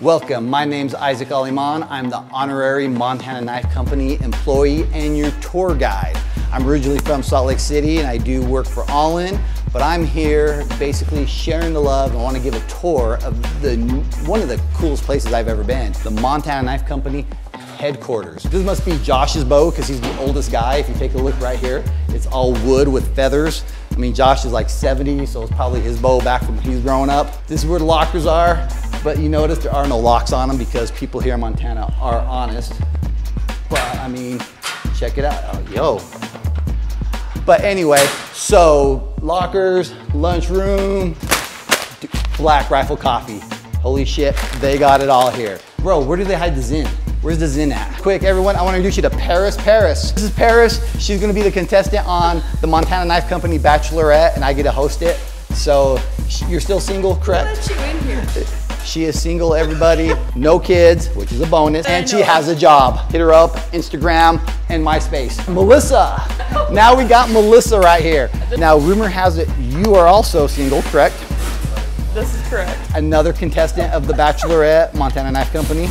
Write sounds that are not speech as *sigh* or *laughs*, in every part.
Welcome, my name's Isaac Aleman. I'm the honorary Montana Knife Company employee and your tour guide. I'm originally from Salt Lake City and I do work for Ollin, but I'm here basically sharing the love and want to give a tour of the one of the coolest places I've ever been, the Montana Knife Company headquarters. This must be Josh's bow because he's the oldest guy. If you take a look right here, it's all wood with feathers. I mean, Josh is like 70, so it's probably his bow back from when he was growing up. This is where the lockers are, but you notice there are no locks on them because people here in Montana are honest. But I mean, check it out. Oh, yo. But anyway, so lockers, lunchroom, black rifle coffee. Holy shit, they got it all here. Bro, where do they hide the Zyn? Where's the Zyn at? Quick, everyone, I want to introduce you to Paris. Paris. This is Paris. She's to be the contestant on the Montana Knife Company Bachelorette, and I get to host it. So you're still single, correct? What you in here? She is single, everybody, no kids, which is a bonus, and she has a job. Hit her up, Instagram and MySpace. Melissa, now we got Melissa right here. Now, rumor has it you are also single, correct? This is correct. Another contestant of the Bachelorette, Montana Knife Company.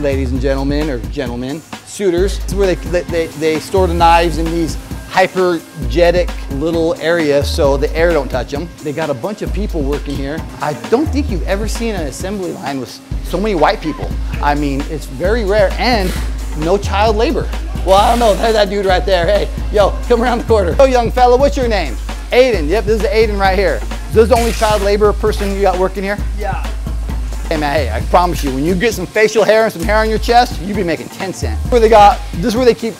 Ladies and gentlemen, or gentlemen, suitors. This is where they, they, they store the knives in these hypergetic little area so the air don't touch them. They got a bunch of people working here. I don't think you've ever seen an assembly line with so many white people. I mean, it's very rare and no child labor. Well, I don't know, there's that dude right there. Hey, yo, come around the corner. Oh, young fella, what's your name? Aiden, yep, this is Aiden right here. Is this the only child labor person you got working here? Yeah. Hey man, hey, I promise you, when you get some facial hair and some hair on your chest, you'll be making 10 cents. Where they got, this is where they keep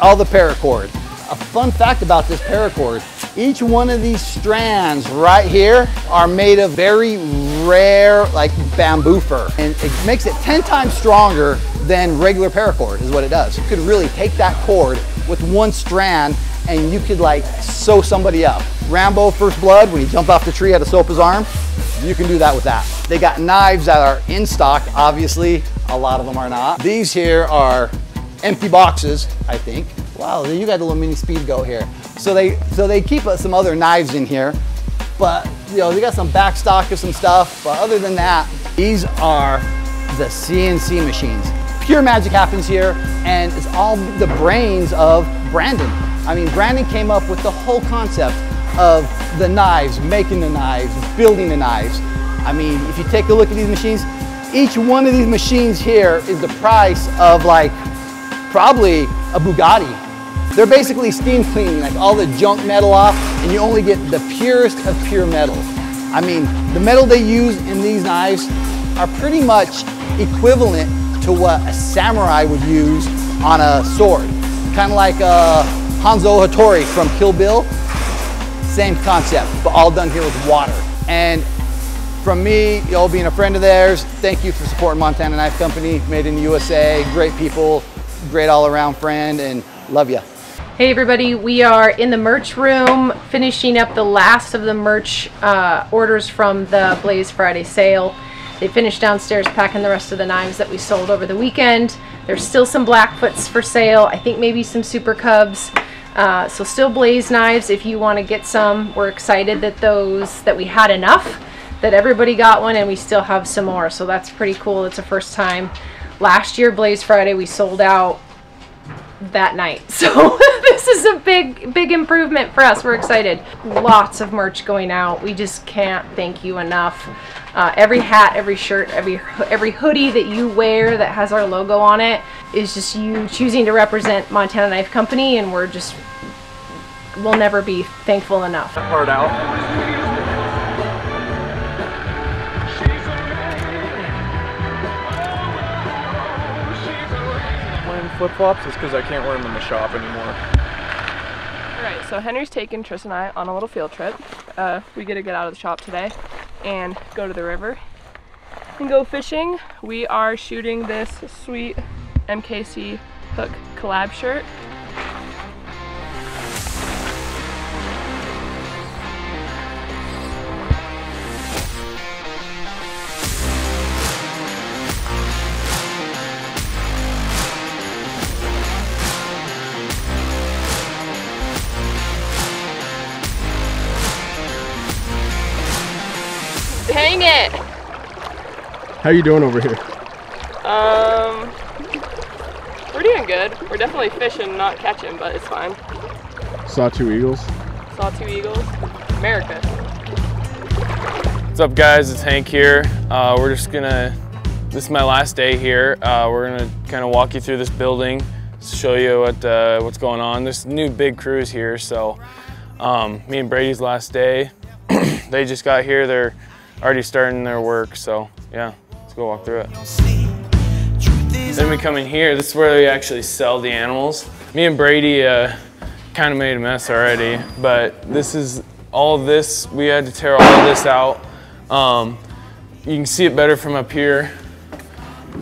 all the paracord. A fun fact about this paracord, each one of these strands right here are made of very rare like bamboo fir. And it makes it 10 times stronger than regular paracord is what it does. You could really take that cord with one strand and you could like sew somebody up. Rambo First Blood, when he jumped off the tree, had to sew up his arm. You can do that with that. They got knives that are in stock, obviously. A lot of them are not. These here are empty boxes, I think. Wow, you got a little mini speed go here. So they so they keep uh, some other knives in here, but you know they got some back stock of some stuff. But other than that, these are the CNC machines. Pure magic happens here, and it's all the brains of Brandon. I mean, Brandon came up with the whole concept of the knives, making the knives, building the knives. I mean, if you take a look at these machines, each one of these machines here is the price of like probably a Bugatti. They're basically steam cleaning like all the junk metal off and you only get the purest of pure metal. I mean, the metal they use in these knives are pretty much equivalent to what a samurai would use on a sword. Kind of like uh, Hanzo Hattori from Kill Bill. Same concept, but all done here with water. And from me, y'all being a friend of theirs, thank you for supporting Montana Knife Company, made in the USA, great people, great all around friend, and love you. Hey everybody, we are in the merch room finishing up the last of the merch uh, orders from the Blaze Friday sale. They finished downstairs packing the rest of the knives that we sold over the weekend. There's still some Blackfoots for sale. I think maybe some Super Cubs. Uh, so still Blaze knives if you want to get some. We're excited that those, that we had enough, that everybody got one and we still have some more. So that's pretty cool. It's the first time. Last year, Blaze Friday, we sold out that night. *laughs* So this is a big, big improvement for us. We're excited. Lots of merch going out. We just can't thank you enough. Uh, every hat, every shirt, every every hoodie that you wear that has our logo on it is just you choosing to represent Montana Knife Company, and we're just we'll never be thankful enough. Part out. Flip-flops is because I can't wear them in the shop anymore. Alright, so Henry's taking Tris and I on a little field trip. Uh, we get to get out of the shop today and go to the river and go fishing. We are shooting this sweet MKC HUK collab shirt. Dang it! How you doing over here? Um, we're doing good. We're definitely fishing, not catching, but it's fine. Saw two eagles. Saw two eagles. America. What's up guys, it's Hank here. Uh, we're just gonna, this is my last day here. Uh, we're gonna kind of walk you through this building, show you what uh, what's going on. This new big crews here, so um, me and Brady's last day. *clears throat* they just got here, they're already starting their work, so yeah, let's go walk through it. Then we come in here, this is where we actually sell the animals. Me and Brady uh, kind of made a mess already, but this is all this, we had to tear all this out. Um, you can see it better from up here.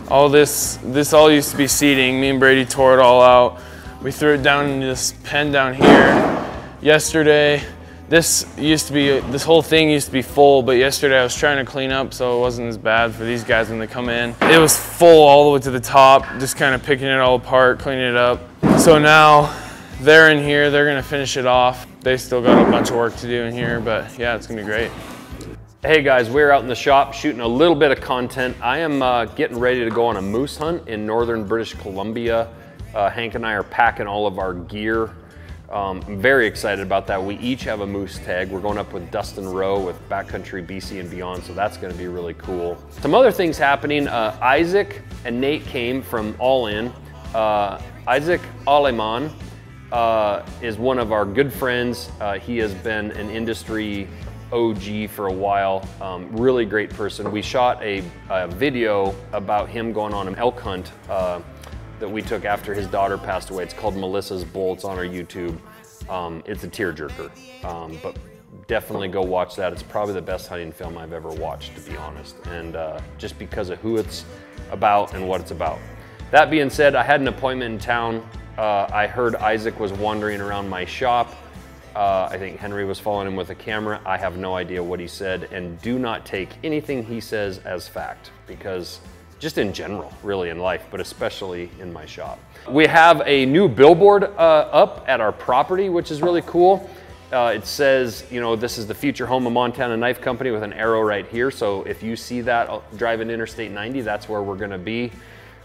All this, this all used to be seating. Me and Brady tore it all out. We threw it down in this pen down here. Yesterday, this used to be, this whole thing used to be full, but yesterday I was trying to clean up so it wasn't as bad for these guys when they come in. It was full all the way to the top, just kind of picking it all apart, cleaning it up. So now they're in here, they're gonna finish it off. They still got a bunch of work to do in here, but yeah, it's gonna be great. Hey guys, we're out in the shop shooting a little bit of content. I am uh, getting ready to go on a moose hunt in northern British Columbia. Uh, Hank and I are packing all of our gear. Um, I'm very excited about that. We each have a moose tag. We're going up with Dustin Rowe with Backcountry BC and beyond, so that's gonna be really cool. Some other things happening. Uh, Isaac and Nate came from Ollin. Uh, Isaac Aleman uh, is one of our good friends. Uh, he has been an industry OG for a while. Um, really great person. We shot a, a, video about him going on an elk hunt uh, that we took after his daughter passed away. It's called Melissa's Bull. It's on our YouTube. Um, it's a tearjerker, um, but definitely go watch that. It's probably the best hunting film I've ever watched, to be honest, and uh, just because of who it's about and what it's about. That being said, I had an appointment in town. Uh, I heard Isaac was wandering around my shop. Uh, I think Henry was following him with a camera. I have no idea what he said, and do not take anything he says as fact because just in general, really in life, but especially in my shop. We have a new billboard uh, up at our property, which is really cool. Uh, it says, you know, this is the future home of Montana Knife Company with an arrow right here. So if you see that uh, driving Interstate 90, that's where we're gonna be.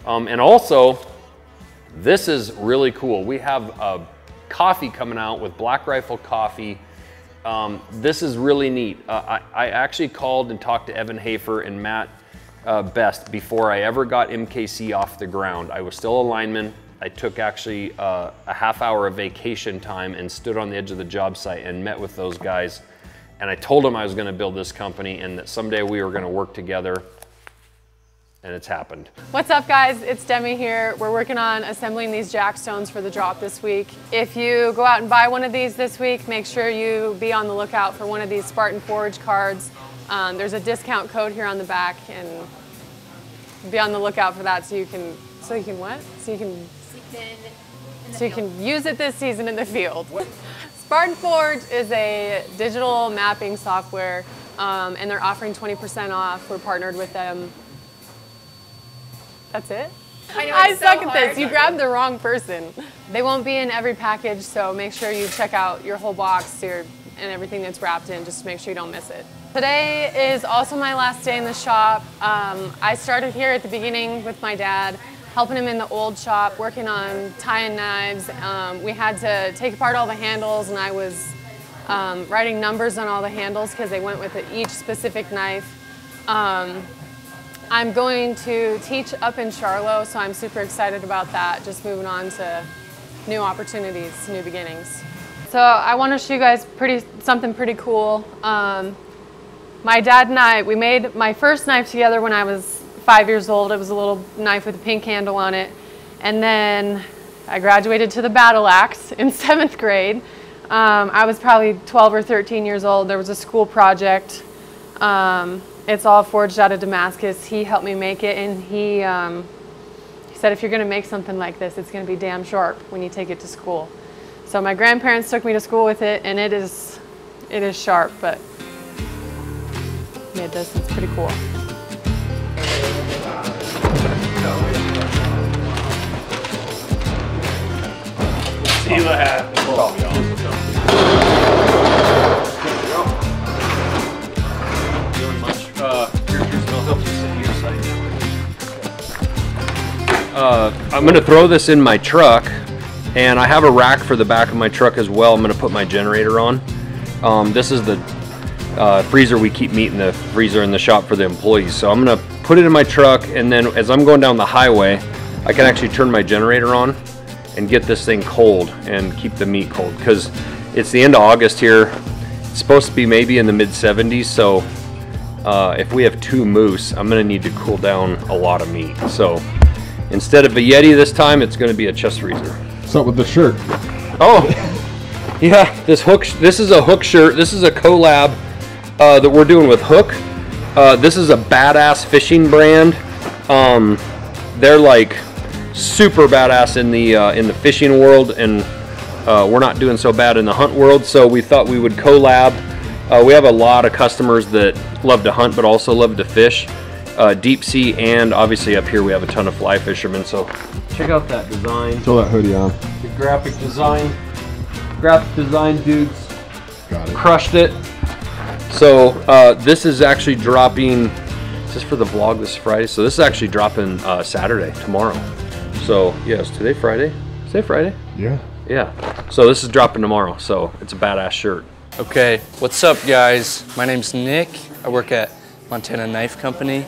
Um, and also, this is really cool. We have a coffee coming out with Black Rifle Coffee. Um, this is really neat. Uh, I, I, actually called and talked to Evan Hafer and Mat uh, Best before I ever got MKC off the ground. I was still a lineman. I took actually uh, a half hour of vacation time and stood on the edge of the job site and met with those guys. And I told them I was gonna build this company and that someday we were gonna work together and it's happened. What's up guys, it's Demi here. We're working on assembling these jackstones for the drop this week. If you go out and buy one of these this week, make sure you be on the lookout for one of these Spartan Forge cards. Um, there's a discount code here on the back and be on the lookout for that so you can, so you can what? So you can, so you can use it this season in the field. *laughs* Spartan Forge is a digital mapping software um, and they're offering 20% off. We're partnered with them that's it? I, know, I so suck at this. You grabbed the wrong person. They won't be in every package, so make sure you check out your whole box your, and everything that's wrapped in, just to make sure you don't miss it. Today is also my last day in the shop. Um, I started here at the beginning with my dad, helping him in the old shop, working on tying knives. Um, we had to take apart all the handles, and I was um, writing numbers on all the handles because they went with each specific knife. Um, I'm going to teach up in Charlo, so I'm super excited about that, just moving on to new opportunities, new beginnings. So I want to show you guys pretty something pretty cool. My dad and I, we made my first knife together when I was five years old. It was a little knife with a pink handle on it. And then I graduated to the battle axe *laughs* in seventh grade. Um, I was probably 12 or 13 years old. There was a school project. Um, it's all forged out of Damascus. He helped me make it, and he, um, he said, if you're going to make something like this, it's going to be damn sharp when you take it to school. So my grandparents took me to school with it, and it is, it is sharp, but made this. It's pretty cool. Tila hat. Doing much. Uh, here's your smell. Help you sit here, side. uh, I'm gonna throw this in my truck, and I have a rack for the back of my truck as well. I'm gonna put my generator on. Um, this is the uh, freezer we keep meat in the freezer in the shop for the employees. So I'm gonna put it in my truck, and then as I'm going down the highway, I can actually turn my generator on and get this thing cold and keep the meat cold because it's the end of August here. It's supposed to be maybe in the mid 70s, so uh, if we have two moose, I'm gonna need to cool down a lot of meat. So instead of a Yeti this time, it's gonna be a chest freezer. What's up with the shirt? Oh, *laughs* yeah, this HUK, this is a HUK shirt. This is a collab uh, that we're doing with HUK. Uh, this is a badass fishing brand. Um, they're like super badass in the uh, in the fishing world, and uh, we're not doing so bad in the hunt world. So we thought we would collab. Uh, we have a lot of customers that love to hunt, but also love to fish, uh, deep sea, and obviously up here we have a ton of fly fishermen. So check out that design, Throw that hoodie on. the graphic design, graphic design dudes Got it. crushed it. So uh, this is actually dropping. Is for the vlog this Friday? So this is actually dropping uh, Saturday tomorrow. So yes, today Friday. Is today Friday? Yeah. Yeah. So this is dropping tomorrow. So it's a badass shirt. Okay, what's up guys? My name's Nick. I work at Montana Knife Company.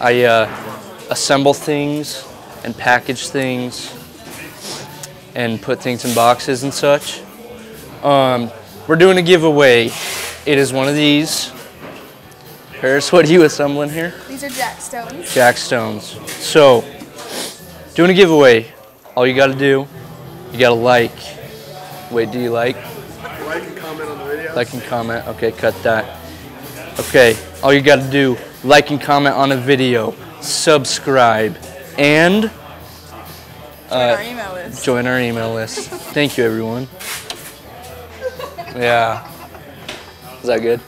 I uh, assemble things and package things and put things in boxes and such. Um, we're doing a giveaway. It is one of these. Paris, what are you assembling here? These are jackstones. Jackstones. So, doing a giveaway. All you gotta do, you gotta like. Wait, do you like? Like and comment on the video. Like and comment. Okay, cut that. Okay, all you gotta do, like and comment on a video, subscribe, and Join our uh, email list. join our email list. *laughs* Thank you, everyone. Yeah. Is that good?